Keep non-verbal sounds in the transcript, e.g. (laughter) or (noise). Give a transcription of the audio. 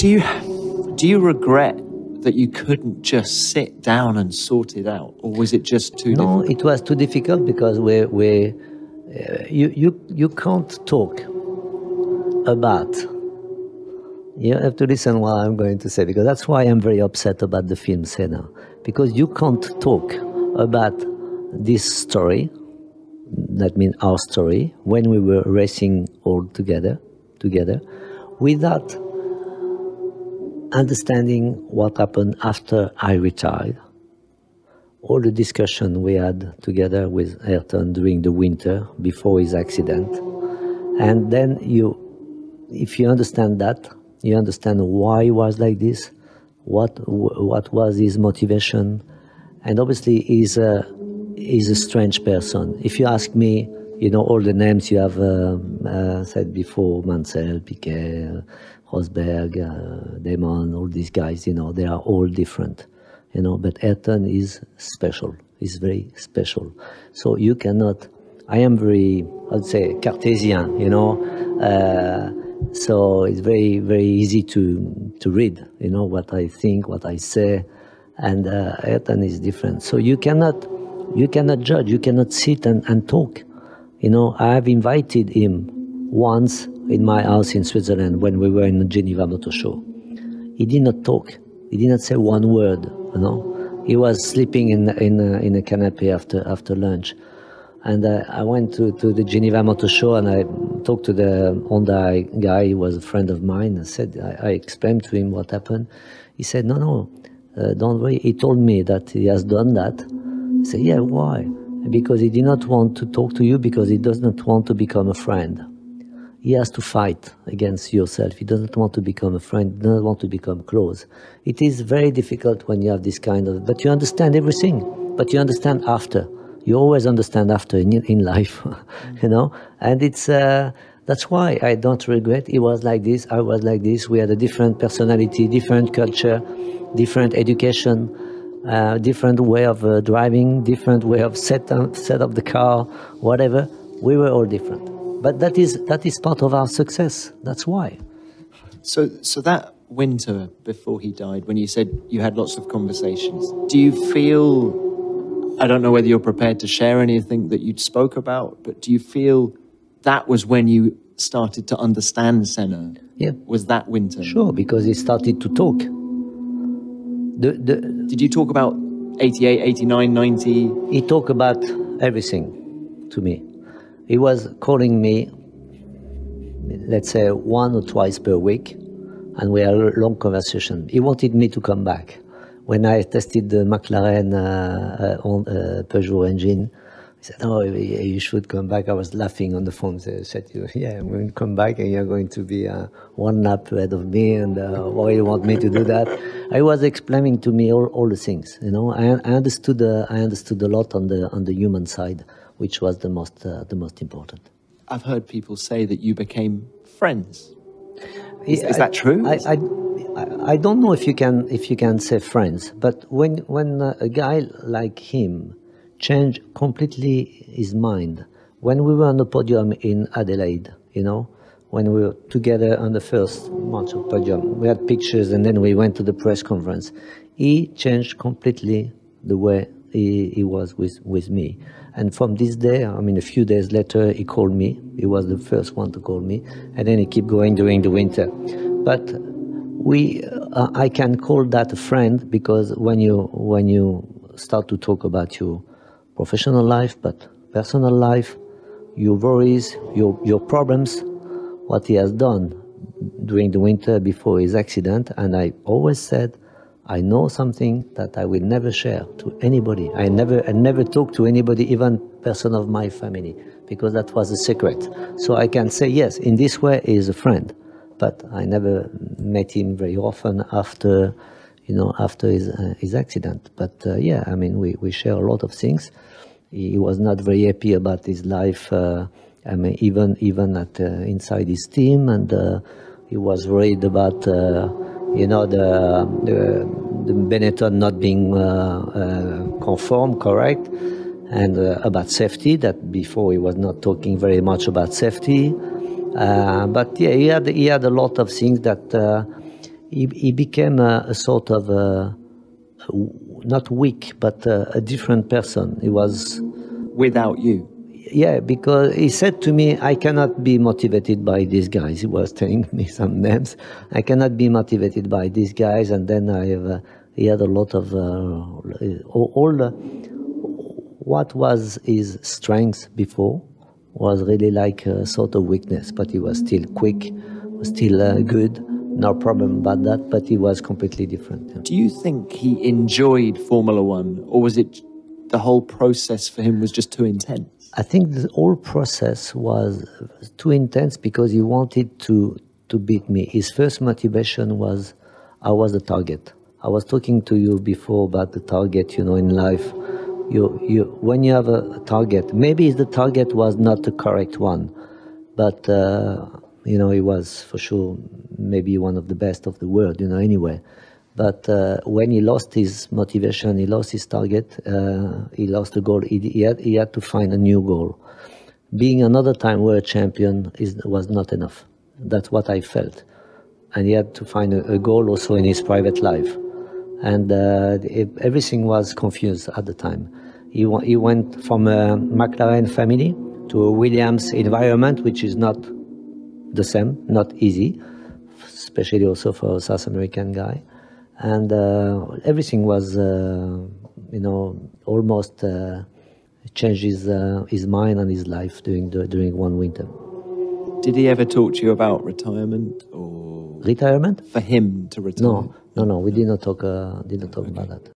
Do you do you regret that you couldn't just sit down and sort it out, or was it just too? No, difficult? it was too difficult because we we uh, you you you can't talk about. You have to listen what I'm going to say because that's why I'm very upset about the film Senna because you can't talk about this story. That means our story when we were racing all together, together, without understanding what happened after I retired all the discussion we had together with Ayrton during the winter before his accident. And then you, if you understand that, you understand why he was like this, what what was his motivation, and obviously he's a he's a strange person. If you ask me, you know all the names you have uh, uh, said before, Mansell, Piquet, Rosberg, uh, Damon, all these guys, you know, they are all different you know, but Ayrton is special, is very special. So you cannot, I am very, I'd say, Cartesian, you know, uh, so it's very, very easy to, to read, you know, what I think, what I say, and uh, Ayrton is different. So you cannot, you cannot judge, you cannot sit and, and talk. You know, I have invited him once in my house in Switzerland when we were in the Geneva Motor Show. He did not talk. He did not say one word. You know, he was sleeping in in a, in a canapé after after lunch, and uh, I went to, to the Geneva Motor Show and I talked to the Honda guy. He was a friend of mine. I said I, I explained to him what happened. He said, "No, no, uh, don't worry." He told me that he has done that. I said, "Yeah, why?" Because he did not want to talk to you because he does not want to become a friend he has to fight against yourself. He doesn't want to become a friend, doesn't want to become close. It is very difficult when you have this kind of, but you understand everything, but you understand after. You always understand after in, in life, (laughs) you know? And it's, uh, that's why I don't regret. He was like this, I was like this. We had a different personality, different culture, different education, uh, different way of uh, driving, different way of set up, set up the car, whatever. We were all different. But that is that is part of our success. That's why. So, so that winter before he died, when you said you had lots of conversations, do you feel? I don't know whether you're prepared to share anything that you spoke about, but do you feel that was when you started to understand Senna? Yeah. Was that winter? Sure, because he started to talk. The, the, Did you talk about 88, 89, 90? he talked about everything to me. He was calling me, let's say, one or twice per week, and we had a long conversation. He wanted me to come back. When I tested the McLaren uh, uh, on, uh, Peugeot engine, he said, "Oh, you should come back." I was laughing on the phone. I said, "Yeah, I'm going to come back, and you're going to be uh, one lap ahead of me. And uh, why you want me to do that?" I was explaining to me all, all the things. You know, I, I understood. Uh, I understood a lot on the on the human side, which was the most uh, the most important. I've heard people say that you became friends. Is, I- is that true? I, I, I- I don't know if you can if you can say friends, but when when a guy like him changed completely his mind, when we were on the podium in Adelaide, you know, when we were together on the first match of podium, we had pictures, and then we went to the press conference. He changed completely the way he, he was with, with me. And from this day, I mean, a few days later, he called me. He was the first one to call me, and then he kept going during the winter. But we, uh, I can call that a friend because when you when you start to talk about your professional life, but personal life, your worries, your your problems, what he has done during the winter before his accident, and I always said, I know something that I will never share to anybody. I never, I never talk to anybody, even person of my family, because that was a secret. So I can say yes, in this way, he is a friend, but I never met him very often after, you know, after his uh, his accident. But uh, yeah, I mean, we we share a lot of things. He, was not very happy about his life. Uh, I mean, even even at uh, inside his team, and uh, he was worried about uh, you know the the, the Benetton not being uh, uh, conform correct, and uh, about safety. That before he was not talking very much about safety, but yeah, he had he had a lot of things that. He, he became a, a sort of a, not weak, but a, a different person. He was Without you. Yeah, because he said to me, I cannot be motivated by these guys. He was (laughs) telling me some names. I cannot be motivated by these guys. And then I have, uh, he had a lot of, uh, all, the, what was his strength before was really like a sort of weakness, but he was still quick, still uh, good, no problem about that, but he was completely different. Do you think he enjoyed Formula One, or was it the whole process for him was just too intense? I think the whole process was too intense because he wanted to to beat me. His first motivation was I was the target. I was talking to you before about the target, you know, in life. You you when you have a, a target, maybe the target was not the correct one, but uh, you know, he was for sure maybe one of the best of the world, you know, anyway. But uh, when he lost his motivation, he lost his target, uh, he lost the goal, he, he, had, he had to find a new goal. Being another time world champion is, was not enough. That's what I felt. And he had to find a, a goal also in his private life. And uh, it, everything was confused at the time. He, he went from a McLaren family to a Williams environment, which is not the same, not easy, especially also for a South American guy. And uh, everything was, uh, you know, almost uh, changed his, uh, his mind and his life during, the, during one winter. Did he ever talk to you about retirement or Retirement? for him to retire? No, no, no, we did not talk, uh, did not talk about that.